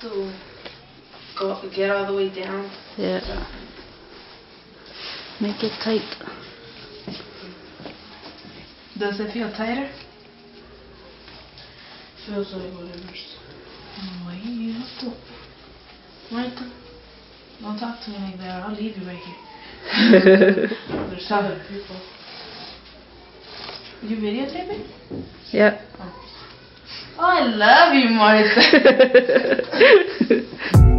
have to go get all the way down. Yeah. Make it tight. Does it feel tighter? Feels like whatever's. Oh, wait, you have to. Right. Don't talk to me like that. I'll leave you right here. There's seven people. You videotaping? yep. Oh. Oh, I love you, Martha.